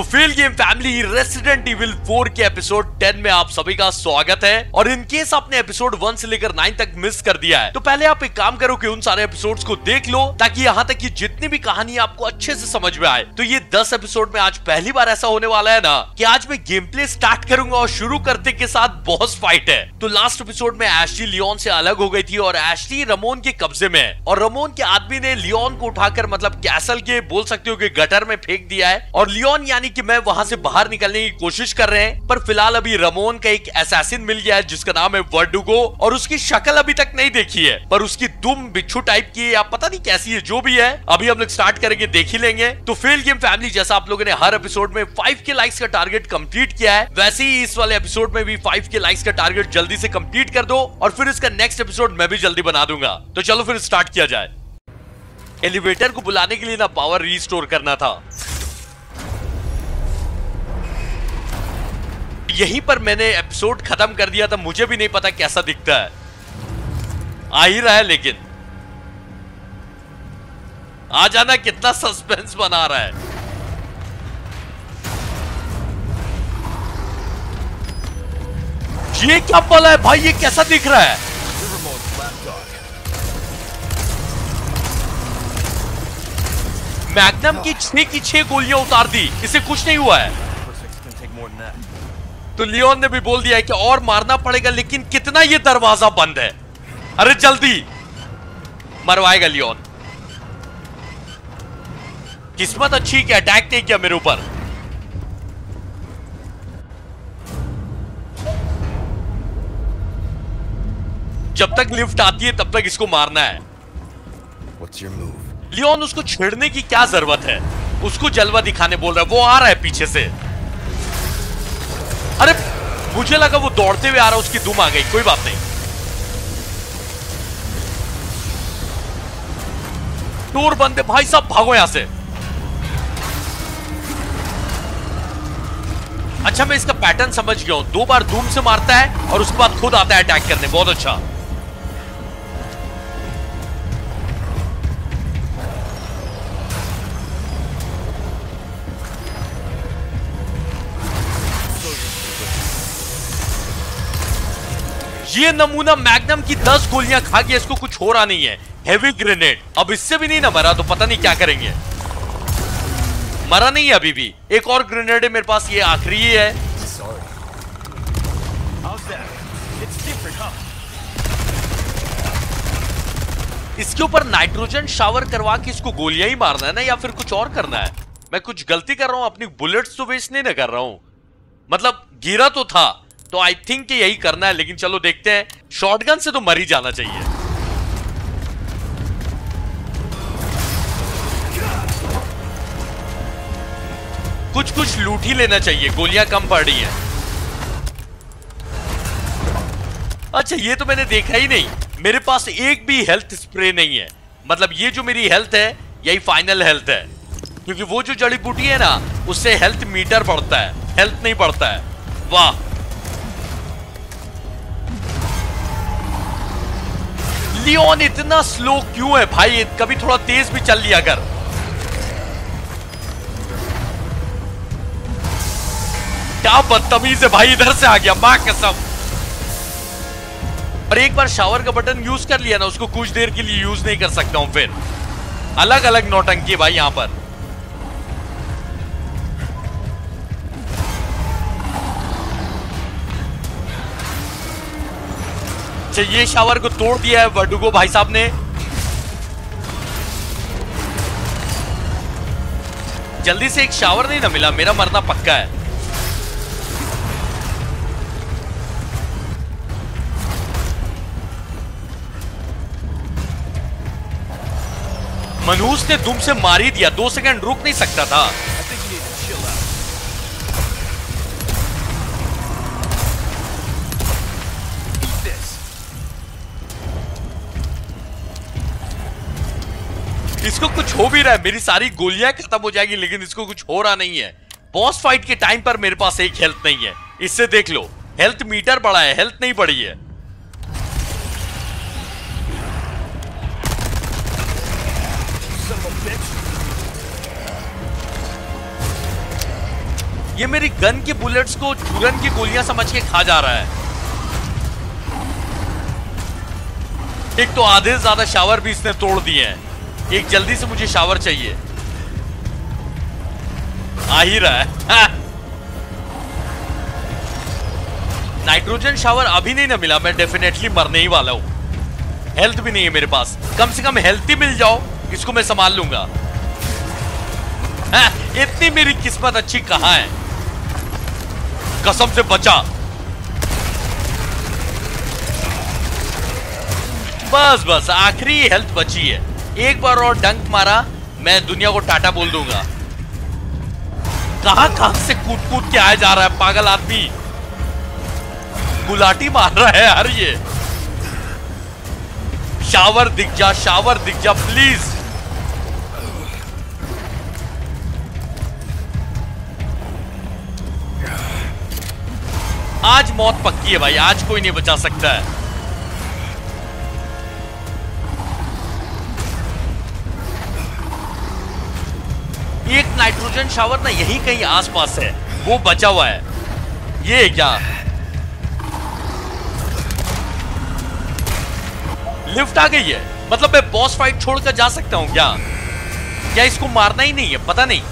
तो fail game family resident evil 4 के episode 10 में आप सभी का स्वागत है और इन केस आपने एपिसोड 1 से लेकर 9 तक मिस कर दिया है तो पहले आप एक काम करो कि उन सारे एपिसोड्स को देख लो ताकि यहाँ तक की जितनी भी कहानी आपको अच्छे से समझ में आए। तो ये 10 एपिसोड में आज पहली बार ऐसा होने वाला है ना कि आज मैं गेम प्ले स्टार्ट करूँगा और शुरू करते के साथ बॉस फाइट है। तो लास्ट एपिसोड में एशली लियोन से अलग हो गई थी और एशली रमोन के कब्जे में है। और रमोन के आदमी ने लियोन को उठाकर मतलब कैसल के बोल सकते हो कि गटर में फेंक दिया है। और लियोन यानी कि मैं वहाँ से बाहर निकलने की कोशिश कर रहे हैं, पर फ़िलहाल अभी रमोन का एक असैसिन मिल गया है, जिसका नाम है वर्डुगो, और उसकी शक्ल अभी तक नहीं देखी है। पर उसकी दुम बिच्छू टाइप की या पता नहीं कैसी है, जो भी है, अभी हम लोग स्टार्ट करेंगे, देख ही लेंगे। तो फेल गेम फैमिली जैसा आप लोगों ने हर एपिसोड में फाइव के लाइक्स का टारगेट कंप्लीट किया है, वैसे ही इस वाले एपिसोड में भी फाइव के लाइक्स का टारगेट जल्दी से कंप्लीट कर दो, और फिर इसका नेक्स्ट एपिसोड मैं भी जल्दी बना दूँगा। तो चलो फिर स्टार्ट किया जाए। एलिवेटर को बुलाने के लिए ना पावर रिस्टोर करना था। यहीं पर मैंने एपिसोड खत्म कर दिया था, मुझे भी नहीं पता कैसा दिखता है। आ ही रहा है लेकिन। आ जाना कितना सस्पेंस बना रहा है। ये क्या पल है भाई, ये कैसा दिख रहा है? मैग्नम की छह की छह गोलियाँ उतार दी, इसे कुछ नहीं हुआ है। तो लियोन ने भी बोल दिया है कि और मारना पड़ेगा लेकिन कितना ये दरवाज़ा बंद है? अरे जल्दी! मरवाएगा लियोन। किस्मत अच्छी कि अटैक नहीं किया मेरे ऊपर। जब तक लिफ्ट आती है तब तक इसको मारना है? लियोन उसको छेड़ने की क्या ज़रूरत है? उसको जलवा दिखाने बोल रहा है वो आ रहा है पीछे से। अरे, मुझे लगा वो दौड़ते हुए आ रहा उसकी धूम आ गई। कोई बात नहीं। टूर बंदे, भाई साहब, भागो यहाँ से। अच्छा मैं इसका पैटर्न समझ गया हूँ। दो बार धूम से मारता है और उसके बाद खुद आता है अटैक करने। बहुत अच्छा। ये नमूना मैग्नम की 10 गोलियाँ खा गया इसको कुछ हो रहा नहीं है। हेवी ग्रेनेड अब इससे भी नहीं ना मरा तो पता नहीं क्या करेंगे। मरा नहीं है अभी भी। एक और ग्रेनेड है मेरे पास ये आखिरी है? इसके ऊपर नाइट्रोजन शावर करवा के इसको गोलियाँ ही मारना है ना या फिर कुछ और करना है? मैं कुछ गलती कर रहा हूँ अपनी बुलेट्स तो वेस्ट नहीं ना कर रहा हूँ। मतलब गिरा तो था तो आई थिंक यही करना है, लेकिन चलो देखते हैं। शॉटगन से तो मर ही जाना चाहिए। कुछ कुछ लूट ही लेना चाहिए, गोलियाँ कम पड़ रही हैं। अच्छा ये तो मैंने देखा ही नहीं। मेरे पास एक भी हेल्थ स्प्रे नहीं है। मतलब ये जो मेरी हेल्थ है, यही फाइनल हेल्थ है। क्योंकि वो जो जड़ी बूटी है ना, उससे हेल्थ मीटर बढ़ता है। हेल्थ नहीं बढ़ता है। वाह। लियोन इतना स्लो क्यों है भाई? कभी थोड़ा तेज भी चल लिया कर। क्या बदतमीज है भाई, इधर से आ गया, माँ कसम। और एक बार शावर का बटन यूज़ कर लिया ना, उसको कुछ देर के लिए यूज़ नहीं कर सकता हूँ फिर। अलग अलग नौटंकी भाई यहाँ पर। अच्छा ये शावर को तोड़ दिया है वर्डुगो भाई साहब ने। जल्दी से एक शावर नहीं ना मिला, मेरा मरना पक्का है। मनहूस ने दुम से मार ही दिया, दो सेकंड रुक नहीं सकता था। इसको कुछ हो भी रहा है। मेरी सारी गोलियाँ खत्म हो जाएगी लेकिन इसको कुछ हो रहा नहीं है। बॉस फाइट के टाइम पर मेरे पास एक हेल्थ नहीं है। इससे देख लो हेल्थ मीटर बढ़ा है हेल्थ नहीं बढ़ी है. ये मेरी गन के बुलेट्स को चूरन की गोलियाँ समझ के खा जा रहा है। एक तो आधे से ज़्यादा शावर भी इसने तोड़ दिए हैं। एक जल्दी से मुझे शावर चाहिए। आ ही रहा है। नाइट्रोजन शावर अभी नहीं ना मिला मैं डेफिनेटली मरने ही वाला हूँ। हेल्थ भी नहीं है मेरे पास। कम से कम हेल्थ ही मिल जाओ इसको मैं संभाल लूँगा। हाँ, इतनी मेरी किस्मत अच्छी कहाँ है? कसम से बचा। बस बस आखिरी हेल्थ बची है। एक बार और डंक मारा, मैं दुनिया को टाटा बोल दूँगा। कहाँ कहाँ से कूद कूद के आया जा रहा है पागल आदमी? गुलाटी मार रहा है यार ये। शावर दिख जा, शावर दिख जा प्लीज़ आज मौत पक्की है भाई, आज कोई नहीं बचा सकता है। नाइट्रोजन शावर ना यही कहीं आसपास है। वो बचा हुआ है। ये क्या? लिफ्ट आ गई है। मतलब मैं बॉस फाइट छोड़कर जा सकता हूँ क्या? क्या इसको मारना ही नहीं है? पता नहीं।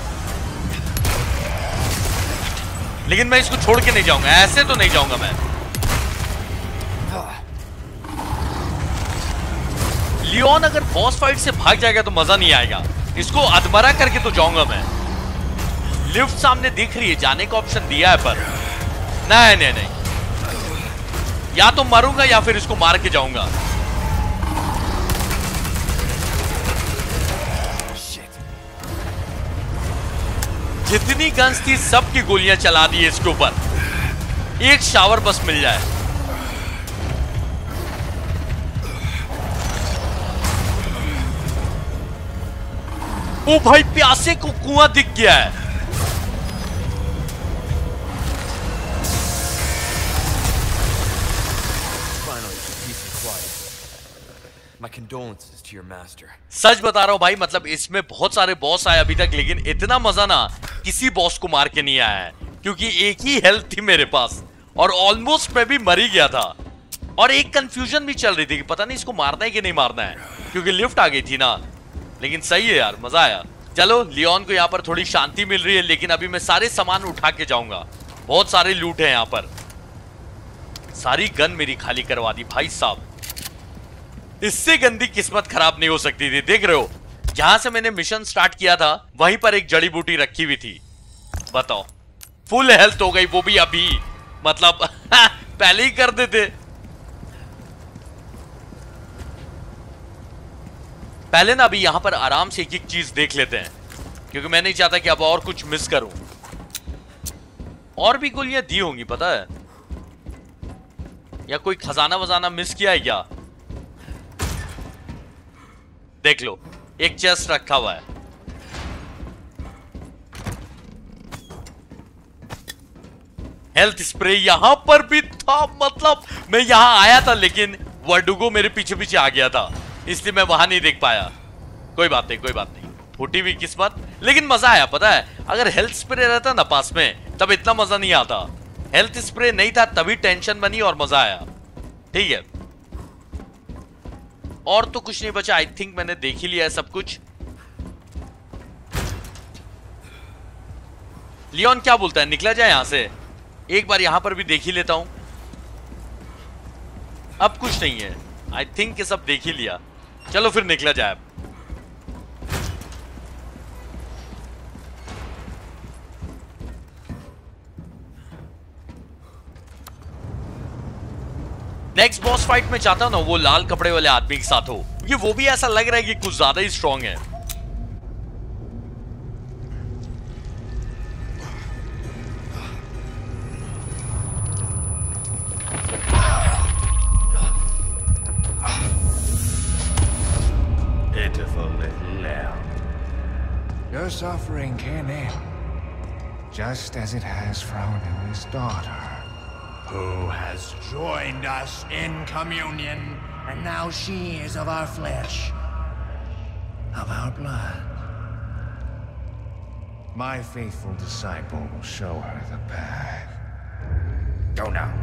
लेकिन मैं इसको छोड़ के नहीं जाऊँगा। ऐसे तो नहीं जाऊँगा मैं। लियोन अगर बॉस फाइट से भाग जाएगा तो मज़ा नहीं आएगा। इसको अधमरा करके तो जाऊँगा मैं। लिफ्ट सामने दिख रही है, जाने का ऑप्शन दिया है पर। नहीं नहीं नहीं। या तो मरूँगा या फिर इसको मार के जाऊँगा। जितनी गन्स थी, सबकी गोलियाँ चला दी इसके ऊपर। एक शावर बस मिल जाए। ओ भाई, प्यासे को कुआँ दिख गया है। सच बता रहा हूँ भाई मतलब इसमें बहुत सारे बॉस आए अभी तक, लेकिन इतना मज़ा ना किसी बॉस को मार के नहीं आया है, क्योंकि एक ही हेल्थ थी मेरे पास, और ऑलमोस्ट मैं भी मर ही गया था। और एक कंफ्यूजन भी चल रही थी कि पता नहीं इसको मारना है कि नहीं मारना है, क्योंकि लिफ्ट आ गई थी ना। लेकिन सही है यार, मज़ा आया। चलो लियोन को यहाँ पर थोड़ी शांति मिल रही है, लेकिन अभी मैं सारे सामान उठा के जाऊँगा। बहुत सारे लूट है यहाँ पर। सारी गन मेरी खाली करवा दी भाई साहब। इससे गंदी किस्मत खराब नहीं हो सकती थी। देख रहे हो, जहाँ से मैंने मिशन स्टार्ट किया था, वहीं पर एक जड़ी बूटी रखी हुई थी। बताओ फुल हेल्थ हो गई, वो भी अभी। मतलब पहले ही कर देते। पहले ना अभी यहाँ पर आराम से एक एक चीज़ देख लेते हैं, क्योंकि मैं नहीं चाहता कि अब और कुछ मिस करूँ। और भी गोलियाँ दी होंगी, पता है? या कोई खजाना वजाना मिस किया है क्या? देख लो, एक चेस्ट रखा हुआ है। हेल्थ स्प्रे यहाँ पर भी था मतलब मैं यहाँ आया था, लेकिन वर्डुगो मेरे पीछे पीछे आ गया था, इसलिए मैं वहाँ नहीं देख पाया। कोई बात नहीं, कोई बात नहीं। फूटी हुई किस्मत, लेकिन मज़ा आया, पता है? अगर हेल्थ स्प्रे रहता ना पास में, तब इतना मज़ा नहीं आता। हेल्थ स्प्रे नहीं था, तभी टेंशन बनी और मज़ा आया। ठीक है? और तो कुछ नहीं बचा। आई थिंक मैंने देख ही लिया है सब कुछ। लियोन क्या बोलता है? निकला जाए यहाँ से। एक बार यहाँ पर भी देख ही लेता हूँ। अब कुछ नहीं है। आई थिंक सब देख ही लिया। चलो फिर निकला जाए अब। नेक्स्ट बॉस फाइट में चाहता ना वो लाल कपड़े वाले आदमी के साथ हो। ये वो भी ऐसा लग रहा है कि कुछ ज़्यादा ही स्ट्रॉन्ग है। Suffering can end, just as it has for our newest daughter. Who has Joined us in communion, and now she is of our flesh, of our blood. My faithful disciple will show her the path. Go now.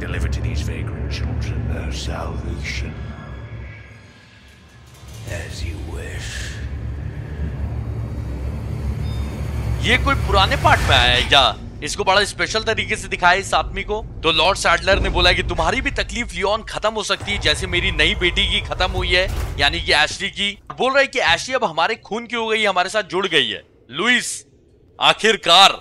Deliver to these vagrant children their salvation. As you wish. ये कोई पुराने part में आया है क्या इसको बड़ा special तरीके से दिखाया इस आदमी को। तो लॉर्ड सैडलर ने बोला कि तुम्हारी भी तकलीफ़ लियोन खत्म हो सकती है, जैसे मेरी नई बेटी की खत्म हुई है, यानी कि एशली की। बोल रहा है कि एशली अब हमारे खून की हो गई हमारे साथ जुड़ गई है। लुइस आखिरकार।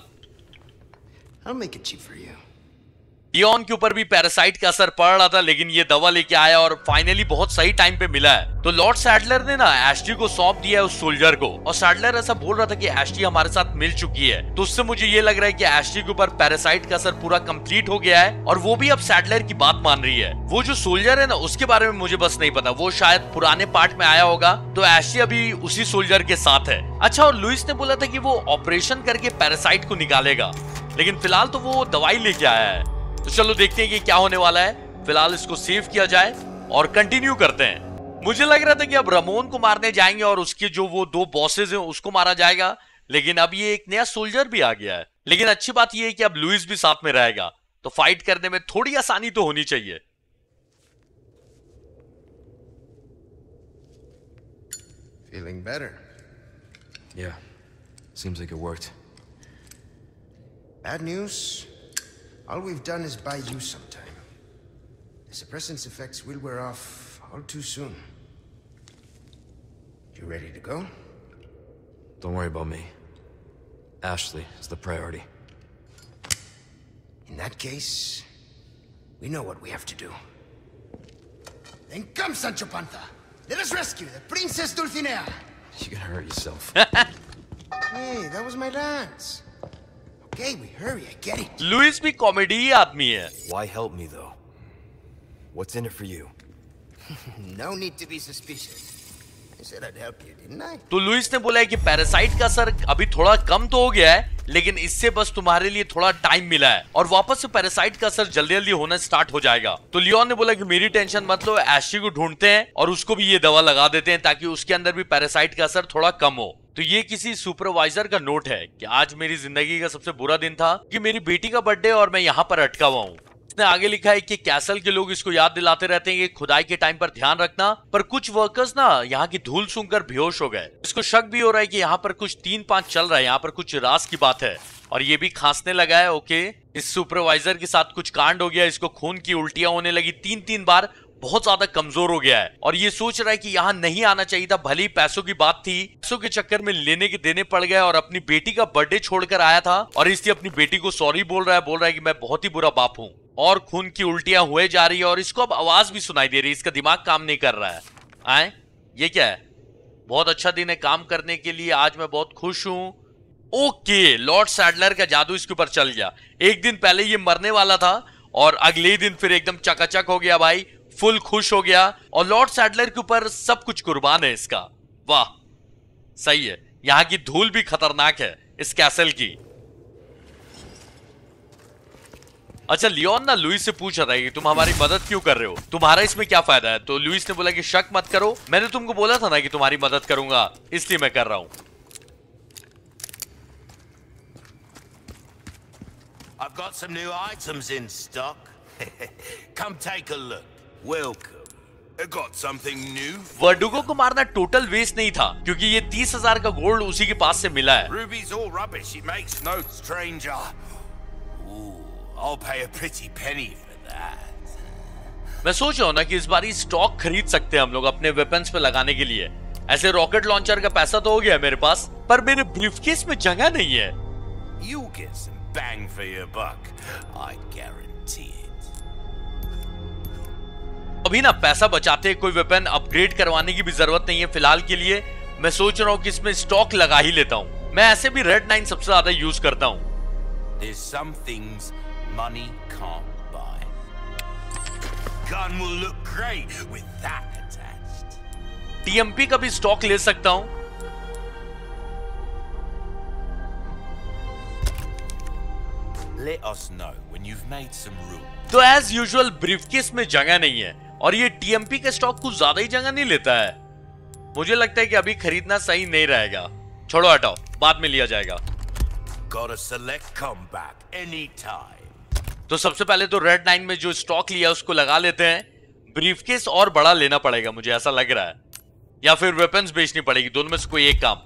लियोन के ऊपर भी पैरासाइट का असर पड़ रहा था, लेकिन ये दवा लेके आया और फाइनली बहुत सही टाइम पे मिला है। तो लॉर्ड सैडलर ने ना एशली को सौंप दिया है उस सोल्जर को। और सैडलर ऐसा बोल रहा था कि एशली हमारे साथ मिल चुकी है। तो उससे मुझे ये लग रहा है कि एशली के ऊपर पैरासाइट का असर पूरा कंप्लीट हो गया है और वो भी अब सैडलर की बात मान रही है। वो जो सोल्जर है ना, उसके बारे में मुझे बस नहीं पता। वो शायद पुराने पार्ट में आया होगा। तो एशली अभी उसी सोल्जर के साथ है। अच्छा और लुइस ने बोला था की वो ऑपरेशन करके पैरासाइट को निकालेगा। लेकिन फ़िलहाल तो वो दवाई लेके आया है। तो चलो देखते हैं कि क्या होने वाला है फ़िलहाल इसको सेव किया जाए और कंटिन्यू करते हैं मुझे लग रहा था कि अब रमोन को मारने जाएँगे और उसके जो वो दो बॉसेज हैं उसको मारा जाएगा लेकिन अब ये एक नया सोल्जर भी आ गया है लेकिन अच्छी बात ये है कि अब लुइस भी साथ में रहेगा तो फाइट करने में थोड़ी आसानी तो होनी चाहिए Feeling better. Yeah. Seems like it worked. Bad news. All we've done is buy you some time. The suppressant's effects will wear off all too soon. You ready to go? Don't worry about me. Ashley is the priority. In that case, we know what we have to do. Then come, Sancho Panza! Let us rescue the Princess Dulcinea! You're gonna hurt yourself. Hey, that was my dance. Okay, we hurry, I get it. Luis भी comedy ही आदमी है Why help me, though? What's in it for you? No need to be suspicious. I said I'd help you, didn't I? तो Louis ने बोला है कि parasite का असर अभी थोड़ा कम तो हो गया है लेकिन इससे बस तुम्हारे लिए थोड़ा टाइम मिला है और वापस से पैरासाइट का असर जल्दी जल्दी होना स्टार्ट हो जाएगा तो लियोन ने बोला कि मेरी टेंशन मत लो एशी को ढूंढते हैं और उसको भी ये दवा लगा देते हैं ताकि उसके अंदर भी पैरासाइट का असर थोड़ा कम हो तो ये किसी सुपरवाइजर का नोट है कि आज मेरी ज़िंदगी का सबसे बुरा दिन था कि मेरी बेटी का बर्थडे और मैं यहाँ पर अटका हुआ हूँ। इसने आगे लिखा है कि कैसल के लोग इसको याद दिलाते रहते हैं कि खुदाई के टाइम पर ध्यान रखना, पर कुछ वर्कर्स ना यहाँ की धूल सुनकर बेहोश हो गए। इसको शक भी हो रहा है कि यहाँ पर कुछ तीन पाँच चल रहा है, यहाँ पर कुछ रास की बात है। और ये भी खांसने लगा है ओके इस सुपरवाइजर के साथ कुछ कांड हो गया, इसको खून की उल्टियाँ होने लगी। तीन तीन बार बहुत ज़्यादा कमज़ोर हो गया है। और ये सोच रहा है कि यहाँ नहीं आना चाहिए था, भले ही पैसों की बात थी। पैसों के चक्कर में लेने के देने पड़ गए और अपनी बेटी का बर्थडे छोड़कर आया था। और इसलिए अपनी बेटी को सॉरी बोल रहा है, बोल रहा है कि मैं बहुत ही बुरा बाप हूँ। और खून की उल्टियाँ हुए जा रही है और इसको अब आवाज़ भी सुनाई दे रही है, इसका दिमाग काम नहीं कर रहा है। आए, ये क्या है? बहुत अच्छा दिन है काम करने के लिए, आज मैं बहुत खुश हूँ। ओके, लॉर्ड सैडलर का जादू इसके ऊपर चल गया। एक दिन पहले ये मरने वाला था और अगले दिन फिर एकदम चकाचक हो गया भाई। फुल खुश हो गया और लॉर्ड सैडलर के ऊपर सब कुछ कुर्बान है इसका। वाह, सही है। यहाँ की धूल भी खतरनाक है इस कैसल की। अच्छा लियोन ना लुइस से पूछ रहा है कि तुम हमारी मदद क्यों कर रहे हो? तुम्हारा इसमें क्या फ़ायदा है? तो लुइस ने बोला कि शक मत करो। मैंने तुमको बोला था ना कि तुम्हारी मदद करूँगा, इसलिए मैं कर रहा हूँ। I've got some new items in stock. Come take a look. Welcome. I got something new. वर्डुगो को मारना टोटल वेस्ट नहीं था क्योंकि ये तीस हज़ार का गोल्ड उसी के पास से मिला है Ruby's all rubbish. She makes no stranger. Ooh, I'll pay a pretty penny for that. मैं सोच रहा हूँ ना कि इस बार स्टॉक खरीद सकते हैं हम लोग अपने वेपन्स पे लगाने के लिए ऐसे रॉकेट लॉन्चर का पैसा तो हो गया मेरे पास पर मेरे ब्रीफकेस में जगह नहीं है you get bang for your buck I guarantee अभी ना पैसा बचाते कोई वेपन अपग्रेड करवाने की भी ज़रूरत नहीं है फ़िलहाल के लिए। मैं सोच रहा हूँ कि इसमें स्टॉक लगा ही लेता हूँ। मैं ऐसे भी रेड नाइन सबसे ज़्यादा यूज़ करता हूँ. टीएमपी का भी स्टॉक ले सकता हूँ। Let us know when you've made some room. तो एज यूजुअल ब्रीफकेस में जगह नहीं है। और ये टीएमपी के स्टॉक कुछ ज़्यादा ही जगह नहीं लेता है। मुझे लगता है कि अभी खरीदना सही नहीं रहेगा। छोड़ो हटाओ। बाद में लिया जाएगा. तो सबसे पहले तो रेड नाइन में जो स्टॉक लिया उसको लगा लेते हैं। ब्रीफकेस और बड़ा लेना पड़ेगा मुझे ऐसा लग रहा है। या फिर वेपन्स बेचनी पड़ेगी दोनों में से कोई एक काम।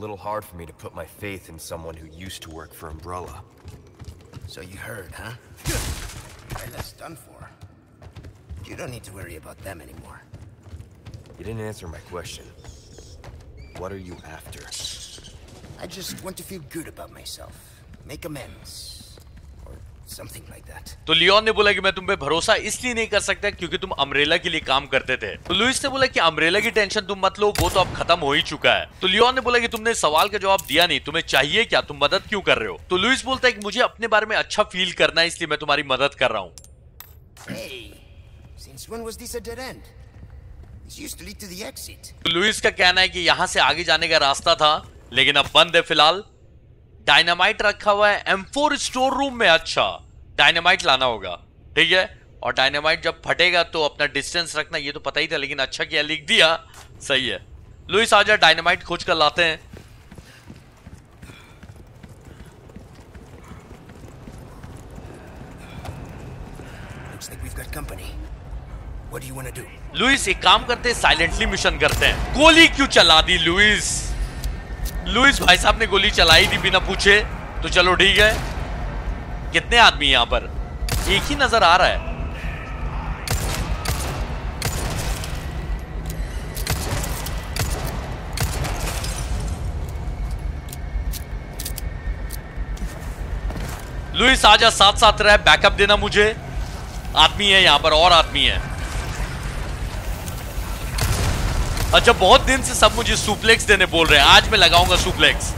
Little hard for me to put my faith in someone who used to work for Umbrella. So you heard, huh? Well, that's done for. You don't need to worry about them anymore. You didn't answer my question. What are you after? I just want to feel good about myself. Make amends. Something like that. तो Leon ने बोला कि मैं तुम पे भरोसा इसलिए नहीं कर सकता क्योंकि तुम अमरेला के लिए काम करते थे। तो लुइस ने बोला कि अमरेला की टेंशन तुम मत लो वो तो अब खत्म हो ही चुका है। तो लियोन ने बोला कि तुमने सवाल का जवाब दिया नहीं तुम्हें चाहिए क्या तुम मदद क्यों कर रहे हो? तो लुइस बोलता है कि मुझे अपने बारे में अच्छा फील करना है इसलिए मैं तुम्हारी मदद कर रहा हूँ। Hey. तो लुइस का कहना है कि यहाँ से आगे जाने का रास्ता था लेकिन अब बंद है फ़िलहाल। डायनामाइट रखा हुआ है M4 स्टोर रूम में अच्छा। डायनामाइट लाना होगा ठीक है? और डायनामाइट जब फटेगा तो अपना डिस्टेंस रखना ये तो पता ही था लेकिन अच्छा किया लिख दिया। सही है। लुइस आजा डायनामाइट खोज कर लाते हैं? लुइस एक काम करते हैं साइलेंटली मिशन करते हैं। गोली क्यों चला दी लुइस लुइस भाई साहब ने गोली चलाई थी बिना पूछे तो चलो ठीक है। कितने आदमी यहाँ पर? एक ही नज़र आ रहा है। लुइस आजा साथ साथ रहे बैकअप देना मुझे। आदमी है यहाँ पर, और आदमी है। अच्छा बहुत दिन से सब मुझे सुप्लेक्स देने बोल रहे हैं। आज मैं लगाऊँगा सुप्लेक्स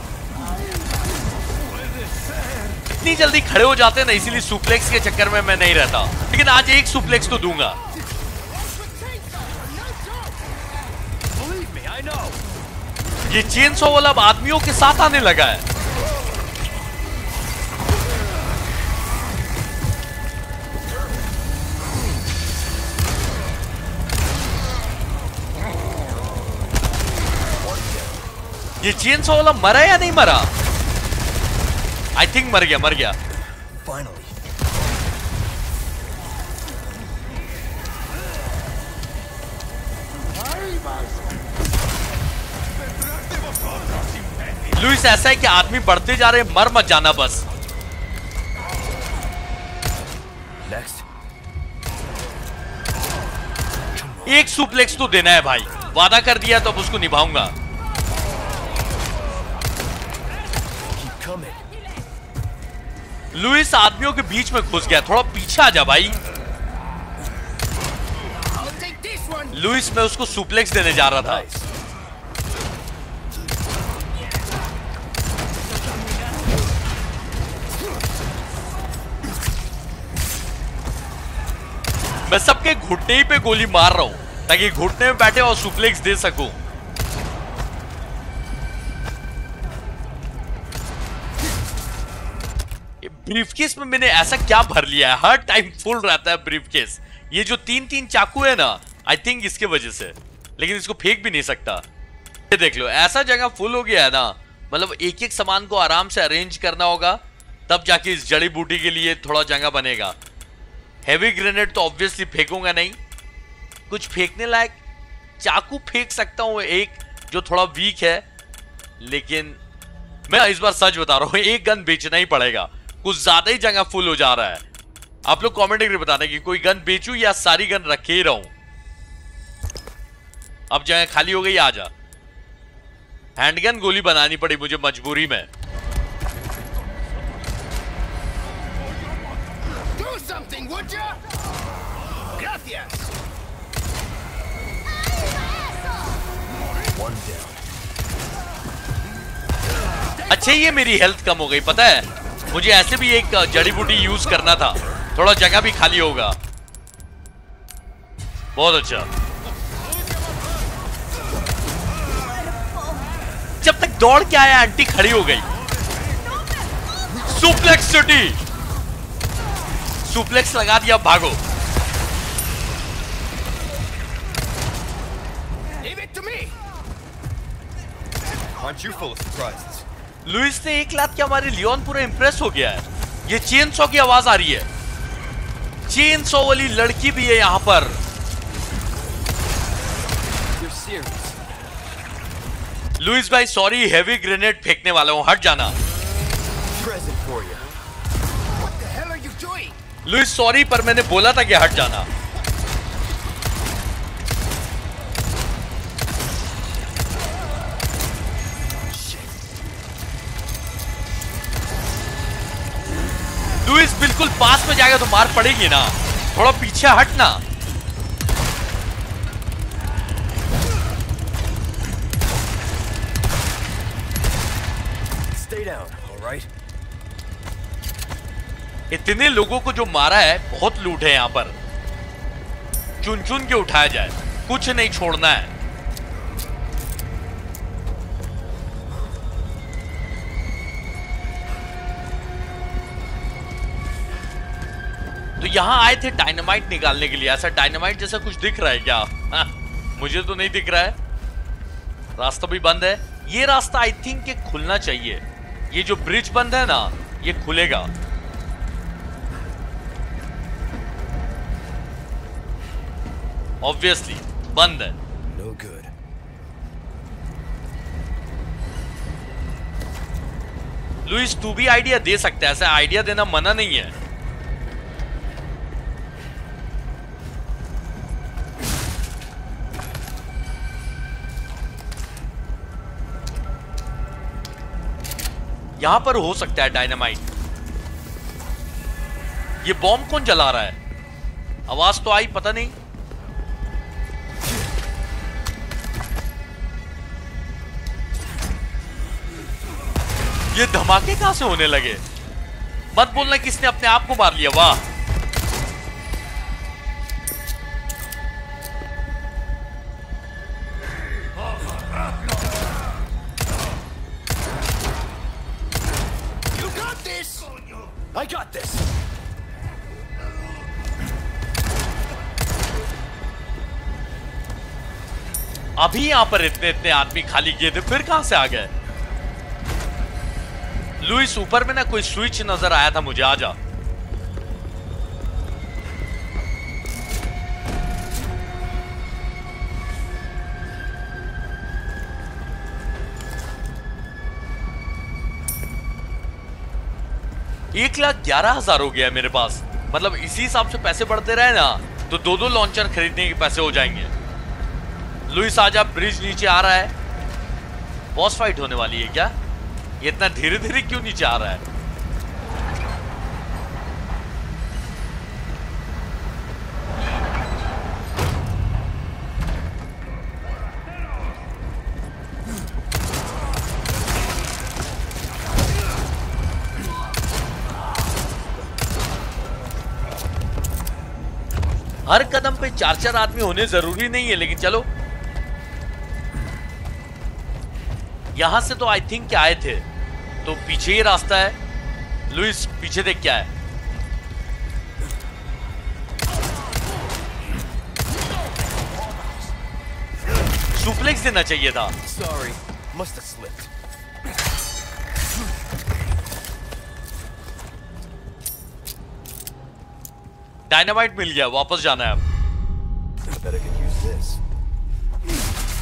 इतनी जल्दी खड़े हो जाते हैं ना, इसीलिए सुप्लेक्स के चक्कर में मैं नहीं रहता। लेकिन आज एक सुप्लेक्स तो दूँगा। ये चेन सो वाला आदमियों के साथ आने लगा है। ये चेन सो वाला मरा या नहीं मरा? आई थिंक मर गया मर गया. लुइस ऐसा है कि आदमी बढ़ते जा रहे हैं मर मत जाना बस। एक सुप्लेक्स तो देना है भाई। वादा कर दिया तो अब उसको निभाऊँगा। लुइस आदमियों के बीच में घुस गया, थोड़ा पीछे आ जा भाई! लुइस मैं उसको सुप्लेक्स देने जा रहा था मैं सबके घुटने ही पे गोली मार रहा हूँ, ताकि घुटने में बैठे और सुप्लेक्स दे सकूँ ब्रीफकेस में मैंने ऐसा क्या भर लिया है? हर टाइम फुल रहता है ब्रीफकेस। ये जो तीन तीन चाकू है ना आई थिंक इसके वजह से। लेकिन इसको फेंक भी नहीं सकता। ये देख लो, ऐसा जगह फुल हो गया है ना मतलब एक एक सामान को आराम से अरेंज करना होगा, तब जाके इस जड़ी बूटी के लिए थोड़ा जगह बनेगा। हैवी ग्रेनेड तो ऑब्वियसली फेंकूँगा नहीं। कुछ फेंकने लायक चाकू फेंक सकता हूँ एक, जो थोड़ा वीक है। लेकिन मैं इस बार सच बता रहा हूँ, एक गन बेचना ही पड़ेगा। कुछ ज़्यादा ही जगह फुल हो जा रहा है। आप लोग कमेंट करके बताना कि कोई गन बेचू या सारी गन रखे ही रहूँ? अब जगह खाली हो गई आ जा। हैंडगन गोली बनानी पड़ी मुझे मजबूरी में. अच्छा ये मेरी हेल्थ कम हो गई पता है? मुझे ऐसे भी एक जड़ी बूटी यूज़ करना था। थोड़ा जगह भी खाली होगा। बहुत अच्छा। जब तक दौड़ के आया, आंटी खड़ी हो गई। Suplex city. सुप्लेक्स लगा दिया भागो! Aren't you full of surprises? Luis ने एक लात के हमारे लियोन पूरा इंप्रेस हो गया है। ये चेन सॉ की आवाज़ आ रही है। चेन सॉ वाली लड़की भी है यहाँ पर। लुइस भाई सॉरी हैवी ग्रेनेड फेंकने वाला हूँ हट जाना? लुइस सॉरी पर मैंने बोला था कि हट जाना। बिल्कुल पास में जाएगा तो मार पड़ेगी ना। थोड़ा पीछे all right? इतने लोगों को जो मारा है बहुत लूट है यहाँ पर। चुन चुन के उठाया जाए। कुछ नहीं छोड़ना है। तो यहाँ आए थे डायनामाइट निकालने के लिए। ऐसा डायनामाइट जैसा कुछ दिख रहा है क्या? हाँ, मुझे तो नहीं दिख रहा है। रास्ता भी बंद है। ये रास्ता आई थिंक खुलना चाहिए। ये जो ब्रिज बंद है ना ये खुलेगा। ऑब्वियसली बंद है। No good. लुइस तू भी आइडिया दे सकता है। ऐसा आइडिया देना मना नहीं है। यहाँ पर हो सकता है डायनामाइट। ये बॉम्ब कौन जला रहा है? आवाज़ तो आई, पता नहीं। ये धमाके कहाँ से होने लगे? मत बोलना किसने अपने आप को मार लिया, वाह। I got this! अभी यहाँ पर इतने इतने आदमी खाली किए थे, फिर कहाँ से आ गए लुइस ऊपर में ना कोई स्विच नज़र आया था, मुझे आ जा एक लाख ग्यारह हज़ार हो गया है मेरे पास। मतलब इसी हिसाब से पैसे बढ़ते रहे ना तो दो दो लॉन्चर खरीदने के पैसे हो जाएँगे। लुइस, आजा ब्रिज नीचे आ रहा है। बॉस फाइट होने वाली है क्या? ये इतना धीरे धीरे क्यों नीचे आ रहा है? चार चार आदमी होने ज़रूरी नहीं है लेकिन चलो। यहाँ से तो आई थिंक आए थे तो पीछे ही रास्ता है। लुइस पीछे देख क्या है। सुप्लेक्स देना चाहिए था। Sorry, must have slipped. Dynamite मिल गया वापस जाना है अब। Bet I could use this.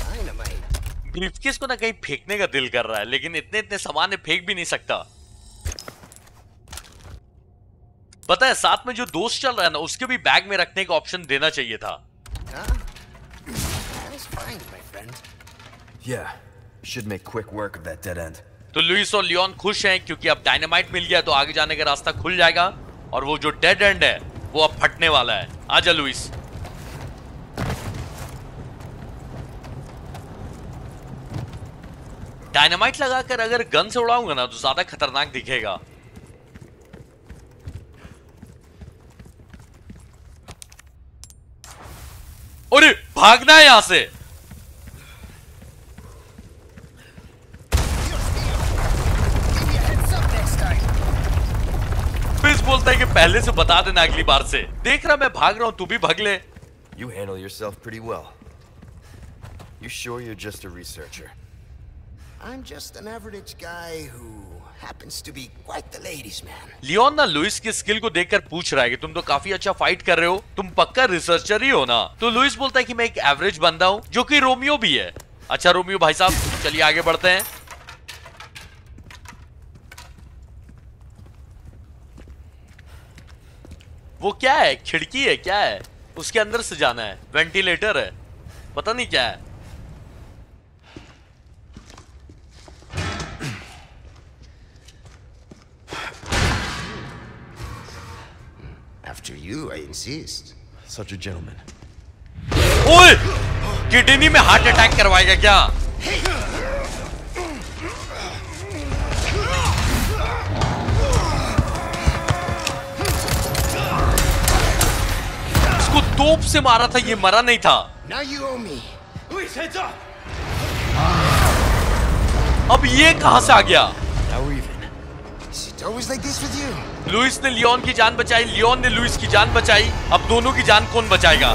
Dynamite. Briefcase को ना कहीं फेंकने का दिल कर रहा है लेकिन इतने इतने सामान फेंक भी नहीं सकता पता है साथ में जो दोस्त चल रहा है ना उसके भी बैग में रखने का ऑप्शन देना चाहिए था Huh? Nice find, my friend. Yeah, should make quick work of that dead end. तो लुइस और लियोन खुश हैं क्योंकि अब डायनामाइट मिल गया तो आगे जाने का रास्ता खुल जाएगा और वो जो डेड एंड है वो अब फटने वाला है आजा लुइस डायनामाइट लगाकर अगर गन से उड़ाऊँगा ना तो ज़्यादा खतरनाक दिखेगा अरे, भागना है यहाँ से. फिर बोलता है कि पहले से बता देना अगली बार से देख रहा मैं भाग रहा हूँ, तू भी भाग ले You handle yourself pretty well. You sure you're just a researcher? I'm just an average guy who happens to be quite the ladies' man. Leon ना लुइस की स्किल को देखकर पूछ रहा है कि तुम तो काफ़ी अच्छा फाइट कर रहे हो। तुम पक्का रिसर्चर ही हो ना? तो लुइस बोलता है कि मैं एक एवरेज बंदा हूँ, जो कि रोमियो भी है। अच्छा रोमियो भाई साहब, चलिए आगे बढ़ते हैं। वो क्या है? खिड़की है, क्या है? उसके अंदर से जाना है। वेंटिलेटर है। पता नहीं क्या है। After you, I insist. Such a gentleman. ओए किडनी में हार्ट अटैक करवाएगा क्या इसको तोप से मारा था ये मरा नहीं था Now you owe me. Luis, heads up! अब ये कहाँ से आ गया लुइस ने लियोन की जान बचाई, लियोन ने लुइस की जान बचाई। अब दोनों की जान कौन बचाएगा?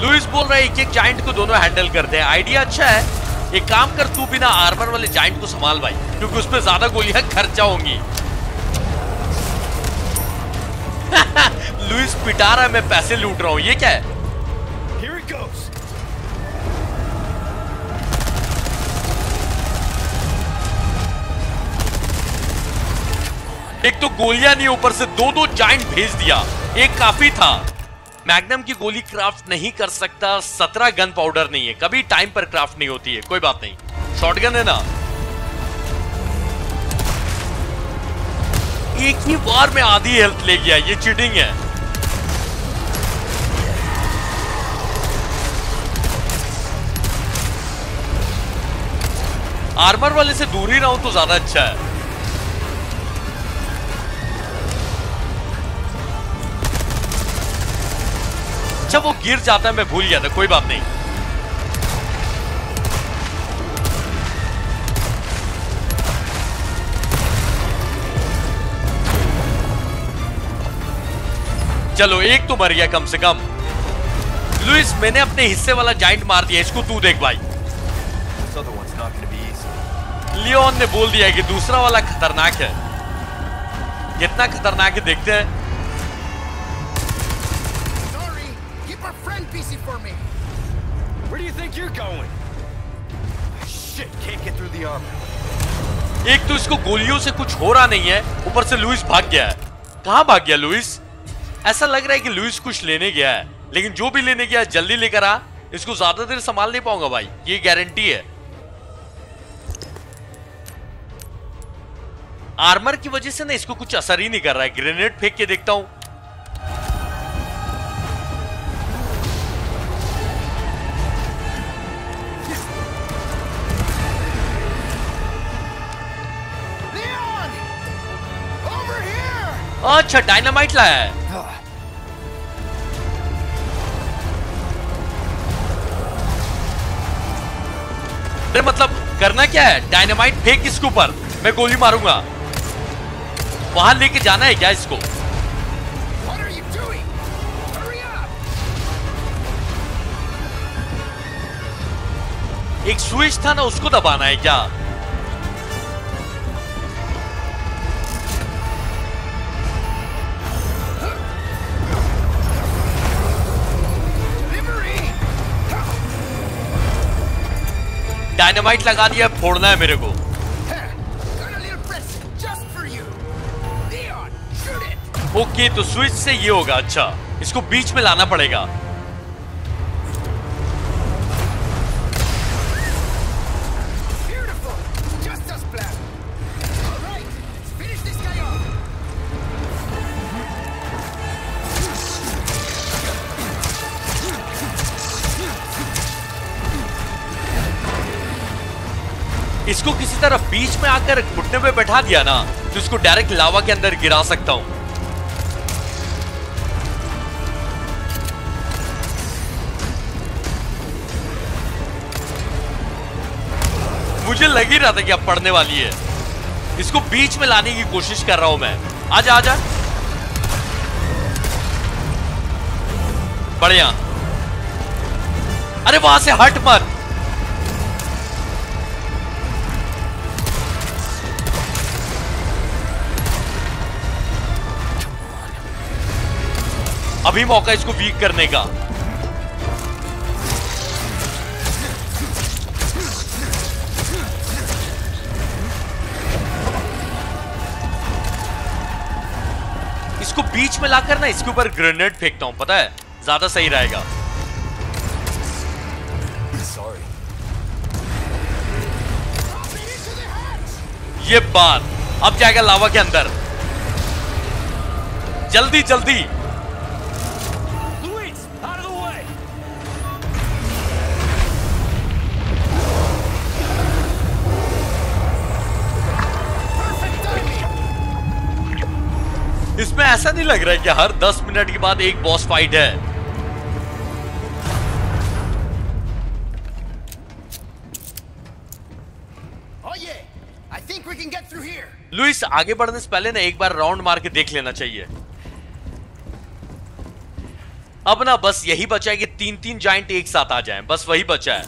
लुइस बोल रहा है, एक एक जाइंट को दोनों हैंडल करते हैं आइडिया अच्छा है। एक काम कर, तू बिना आर्मर वाले जाइंट को संभाल भाई, क्योंकि उसमें ज़्यादा गोलियाँ खर्चा होंगी। लुइस पिटा रहा है मैं पैसे लूट रहा हूँ। ये क्या है? एक तो गोलियाँ नहीं ऊपर से दो दो जाइंट भेज दिया। एक काफ़ी था। मैग्नम की गोली क्राफ्ट नहीं कर सकता, सत्रह गन पाउडर नहीं है। कभी टाइम पर क्राफ्ट नहीं होती है, कोई बात नहीं। शॉटगन है ना? एक ही बार में आधी हेल्थ ले गया, ये चीटिंग है। आर्मर वाले से दूर ही रहूँ तो ज़्यादा अच्छा है। अच्छा वो गिर जाता है मैं भूल गया था कोई बात नहीं। चलो एक तो मर गया कम से कम। लुइस मैंने अपने हिस्से वाला जाइंट मार दिया इसको तू देख भाई. लियोन ने बोल दिया कि दूसरा वाला खतरनाक है। कितना खतरनाक है देखते हैं busy for me. Where do you think you're going? Shit, can't get through the armor. एक तो इसको गोलियों से कुछ हो रहा नहीं है। ऊपर से लुइस भाग गया है। कहाँ भाग गया लुइस? ऐसा लग रहा है कि लुइस कुछ लेने गया है। लेकिन जो भी लेने गया जल्दी लेकर आ। इसको ज़्यादा देर संभाल नहीं पाऊँगा भाई। ये गारंटी है। आर्मर की वजह से ना इसको कुछ असर ही नहीं कर रहा है। ग्रेनेड फेंक के देखता हूँ। अच्छा डायनामाइट लाया है। अरे मतलब करना क्या है? डायनामाइट फेंक इसके ऊपर? मैं गोली मारूँगा। वहाँ लेके जाना है क्या इसको! एक स्विच था ना उसको दबाना है क्या? डायनामाइट लगा दिया फोड़ना है मेरे को। ओके! ओके तो स्विच से ये होगा अच्छा। इसको बीच में लाना पड़ेगा। तरह बीच में आकर घुटने पे बैठा दिया ना तो इसको डायरेक्ट लावा के अंदर गिरा सकता हूँ। मुझे लग ही रहा था कि अब पड़ने वाली है। इसको बीच में लाने की कोशिश कर रहा हूँ मैं। आजा आजा बढ़िया। अरे वहाँ से हट मत। अभी मौका इसको वीक करने का। इसको बीच में लाकर ना इसके ऊपर ग्रेनेड फेंकता हूँ पता है? ज़्यादा सही रहेगा. ये बात अब जाएगा लावा के अंदर। जल्दी जल्दी। ऐसा नहीं लग रहा है कि हर 10 मिनट के बाद एक बॉस फाइट है। Oh. लुइस आगे बढ़ने से पहले ना एक बार राउंड मार के देख लेना चाहिए। अब ना बस यही बचा है कि तीन तीन जाइंट एक साथ आ जाएँ। बस वही बचा है।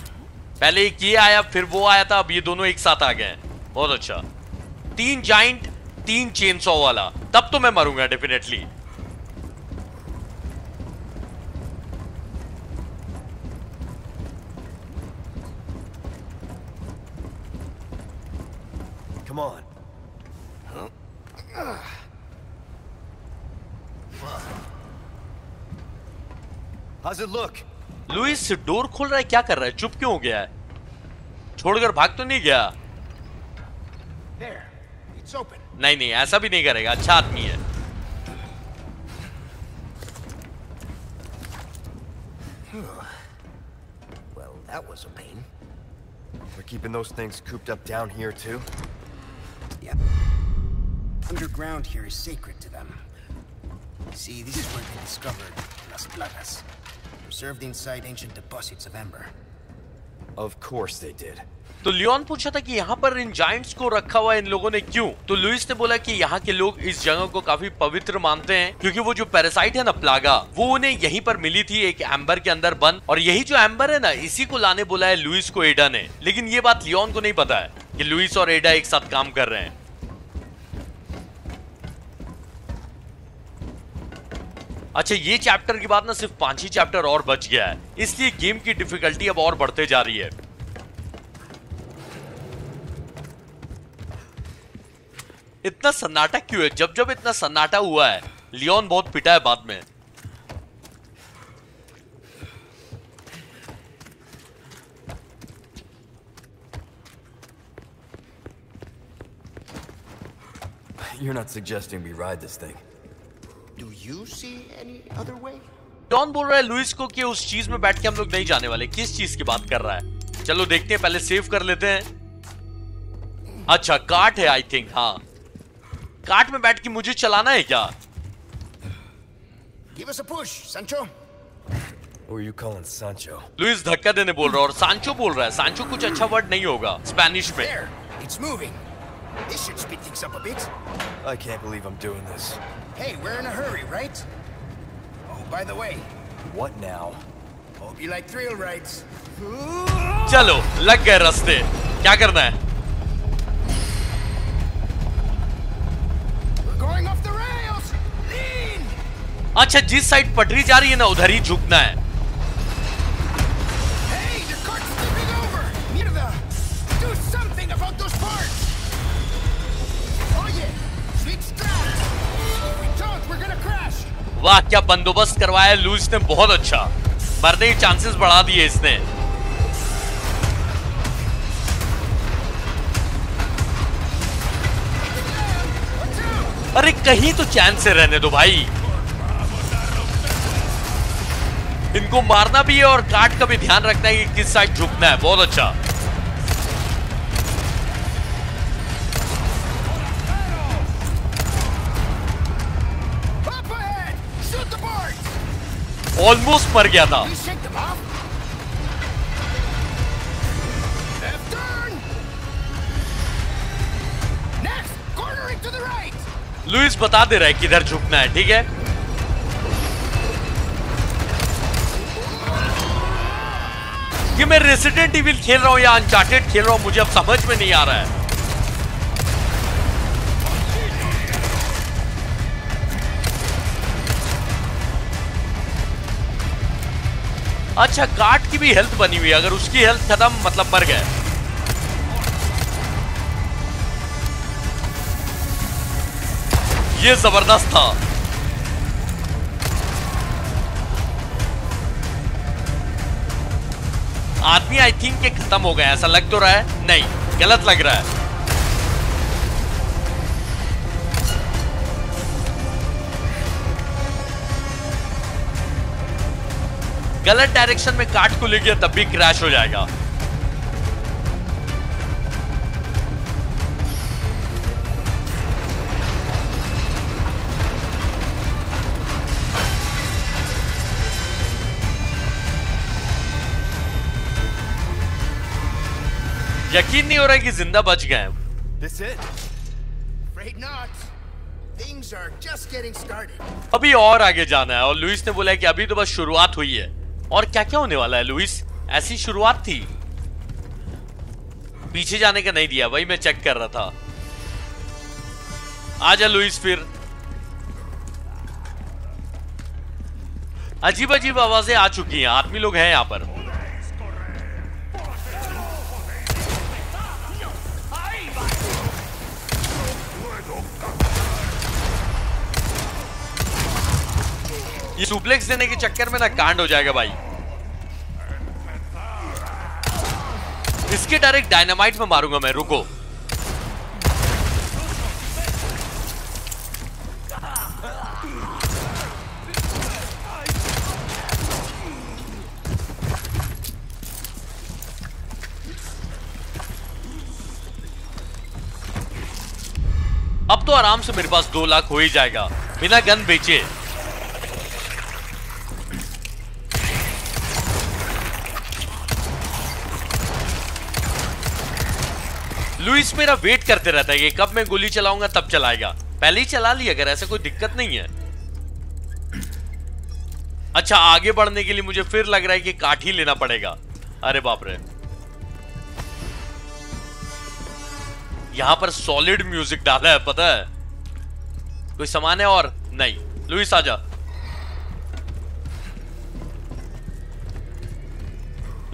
पहले एक ये आया फिर वो आया था अब ये दोनों एक साथ आ गए हैं। बहुत अच्छा। तीन जाइंट तीन चेन सौ वाला तब तो मैं मरूँगा definitely Come on. How's it look? Luis door खोल रहा है क्या कर रहा है चुप क्यों हो गया है छोड़कर भाग तो नहीं गया There, it's open. नहीं नहीं ऐसा भी नहीं करेगा अच्छा आदमी है Well, that was a pain. We're keeping those things cooped up down here too? Yep. Underground here is sacred to them. See, this is where they discovered Las Plagas, preserved inside ancient deposits of amber. Of course they did. तो Leon पूछा था कि यहाँ पर इन Giants को रखा हुआ इन लोगों ने क्यों? तो लुइस ने बोला कि यहाँ के लोग इस जगह को काफ़ी पवित्र मानते हैं, क्योंकि वो जो पैरासाइट है ना प्लागा वो उन्हें यहीं पर मिली थी एक एम्बर के अंदर बंद और यही जो एम्बर है ना, इसी को लाने बोला है लुइस को एडा ने। लेकिन ये बात लियोन को नहीं पता है कि लुइस और एडा एक साथ काम कर रहे हैं। अच्छा ये चैप्टर के बाद ना सिर्फ़ पाँच ही चैप्टर और बच गया है, इसलिए गेम की डिफिकल्टी अब और बढ़ते जा रही है। इतना सन्नाटा क्यों है? जब जब इतना सन्नाटा हुआ है लियोन बहुत पिटा है बाद में। You're not suggesting we ride this thing. Do you see any other way? Leon बोल रहा है लुइस को कि उस चीज़ में बैठ के हम लोग नहीं जाने वाले। किस चीज़ की बात कर रहा है? चलो देखते हैं पहले सेव कर लेते हैं। अच्छा काट है आई थिंक हाँ। काट में बैठ के मुझे चलाना है क्या Give us a push, Sancho. Or are you calling Sancho? Luis धक्का देने बोल रहा है और सांचो बोल रहा है सांचो कुछ अच्छा वर्ड नहीं होगा स्पेनिश में There, it's moving. This should speed things up a bit. I can't believe I'm doing this. Hey, we're in a hurry, right? Oh, by the way, What now? hope you like thrill rides. चलो लग गए रास्ते क्या करना है अच्छा जिस side पटरी जा रही है ना उधर ही झुकना है। वाह क्या बंदोबस्त करवाया लूज ने बहुत अच्छा। मरने के चांसेस बढ़ा दिए इसने। अरे कहीं तो चैन से रहने दो भाई। इनको मारना भी है और काट का भी ध्यान रखना है कि किस साइड झुकना है। बहुत अच्छा! ऑलमोस्ट मर गया था। लुइस बता दे रहा है किधर झुकना है, ठीक है? कि मैं रेसिडेंट इविल खेल रहा हूँ या अनचार्टेड खेल रहा हूँ, मुझे अब समझ में नहीं आ रहा है। अच्छा काट की भी हेल्थ बनी हुई है, अगर उसकी हेल्थ खत्म मतलब मर गए ये ज़बरदस्त था। आदमी आई थिंक के खत्म हो गए ऐसा लग तो रहा है? नहीं, गलत लग रहा है। गलत डायरेक्शन में काट को ले गया तब भी क्रैश हो जाएगा। यकीन नहीं हो रहा है कि ज़िंदा बच गए This it? Afraid not. Things are just getting started. अभी और आगे जाना है और लुइस ने बोला कि अभी तो बस शुरुआत हुई है। और क्या क्या होने वाला है लुइस ऐसी शुरुआत थी। पीछे जाने का नहीं दिया वही मैं चेक कर रहा था। आजा लुइस फिर। अजीब अजीब आवाज़ें आ चुकी हैं आदमी लोग हैं यहाँ पर। ये सुप्लेक्स देने के चक्कर में ना कांड हो जाएगा भाई। इसके डायरेक्ट डायनामाइट में मारूँगा मैं, रुको। अब तो आराम से मेरे पास दो लाख हो ही जाएगा। बिना गन बेचे। लुइस मेरा वेट करते रहता है कि कब मैं गोली चलाऊँगा, तब चलाएगा। पहले ही चला ली, अगर ऐसा कोई दिक्कत नहीं है। अच्छा आगे बढ़ने के लिए मुझे फिर लग रहा है कि काठ ही लेना पड़ेगा। अरे बाप रे। यहाँ पर सॉलिड म्यूज़िक डाला है, पता है? कोई सामान है और? नहीं। लुइस आजा।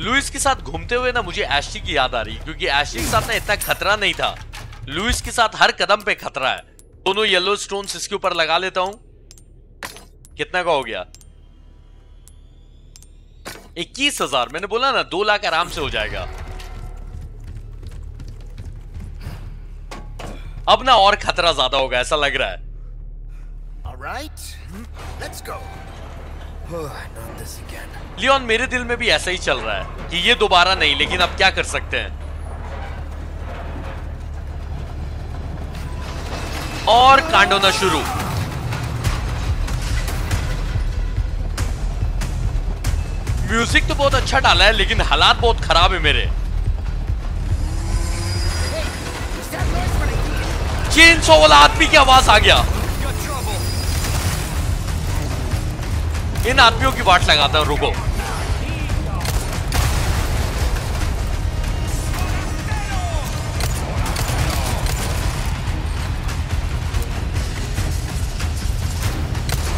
लुइस के साथ घूमते हुए ना मुझे एशी की याद आ रही क्योंकि एशी के साथ ना इतना खतरा नहीं था। लुइस के साथ हर कदम पे खतरा है। दोनों येलो स्टोन्स इसके ऊपर लगा लेता हूँ। कितना का हो गया? इक्कीस हज़ार। मैंने बोला ना दो लाख आराम से हो जाएगा। अब ना और खतरा ज़्यादा होगा ऐसा लग रहा है। All right, let's go. Oh, not this again. Leon, मेरे दिल में भी ऐसा ही चल रहा है कि ये दोबारा नहीं, लेकिन अब क्या कर सकते हैं? और कांड होना शुरू। म्यूज़िक तो बहुत अच्छा डाला है, लेकिन हालात बहुत खराब है मेरे? चेन सो वाला आदमी की आवाज़ आ गया। इन आदमियों की वाट लगाता हूँ, रुको।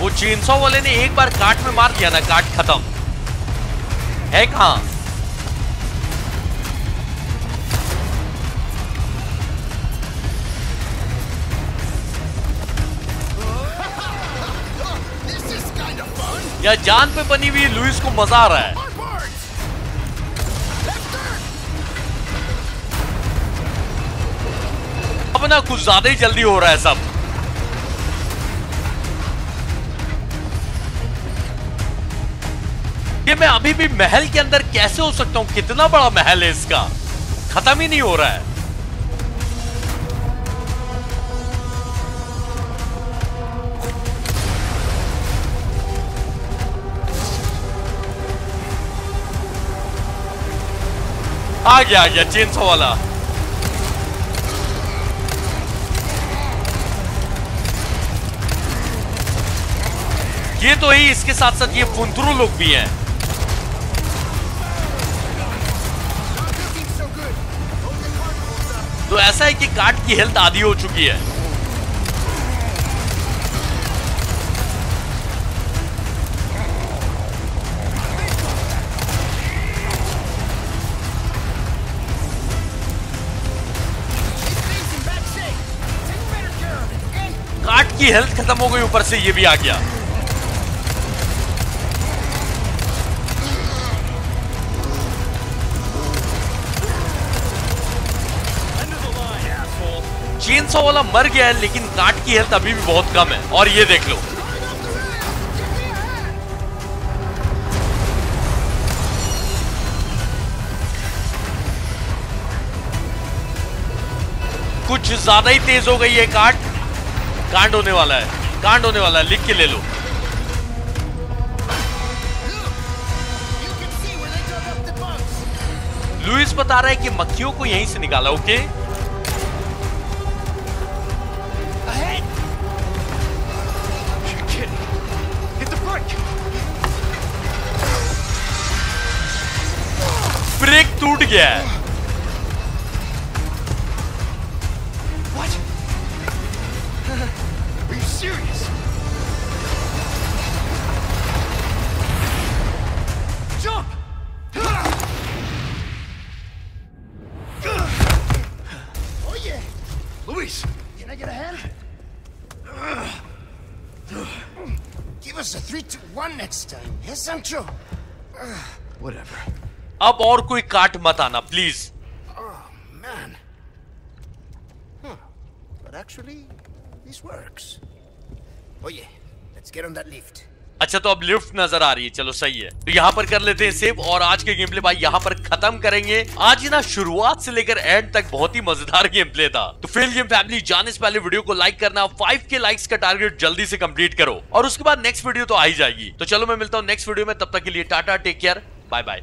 वो चेनसॉ वाले ने एक बार काट में मार दिया ना, काट खत्म है कहाँ. या जान पे बनी हुई लुइस को मज़ा आ रहा है. अब ना कुछ ज़्यादा ही जल्दी हो रहा है सब ये मैं अभी भी महल के अंदर कैसे हो सकता हूँ? कितना बड़ा महल है इसका? खत्म ही नहीं हो रहा है। आ गया आ गया चेन सौ वाला। ये तो ही इसके साथ साथ ये फुंतरू लोग भी हैं। तो ऐसा है कि काट की हेल्थ आधी हो चुकी है। कार्ड की हेल्थ खत्म हो गई, ऊपर से ये भी आ गया। सौ वाला मर गया है, लेकिन काट की हेल्थ अभी भी बहुत कम है। और ये देख लो। कुछ ज़्यादा ही तेज हो गई है काट। कांड होने वाला है। कांड होने वाला है। लिख के ले लो। लुइस बता रहा है कि मक्खियों को यहीं से निकाला, ओके? ब्रेक टूट अब और कोई काट मत आना प्लीज़. Oh lift. अच्छा तो अब लिफ्ट नज़र आ रही है। चलो सही है। तो यहाँ पर कर लेते हैं सेव और आज के गेम प्ले भाई यहाँ पर खत्म करेंगे। आज ना शुरुआत से लेकर एंड तक बहुत ही मज़ेदार गेम प्ले था। तो फेल गेम फैमिली जाने से पहले वीडियो को लाइक करना। फाइव के लाइक्स का टारगेट जल्दी से कंप्लीट करो। और उसके बाद नेक्स्ट वीडियो तो आ ही जाएगी। तो चलो मैं मिलता हूँ नेक्स्ट वीडियो में। तब तक के लिए tata take care bye bye